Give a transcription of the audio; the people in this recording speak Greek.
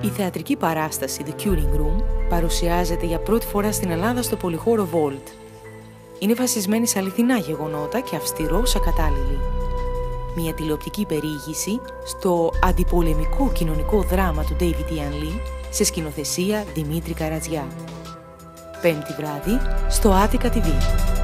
Η θεατρική παράσταση The Curing Room παρουσιάζεται για πρώτη φορά στην Ελλάδα στο πολυχώρο Volt. Είναι βασισμένη σε αληθινά γεγονότα και αυστηρό ακατάλληλη. Μια τηλεοπτική περιήγηση στο αντιπολεμικό κοινωνικό δράμα του David Ian Lee σε σκηνοθεσία Δημήτρη Καρατζιά. Πέμπτη βράδυ στο Attica TV.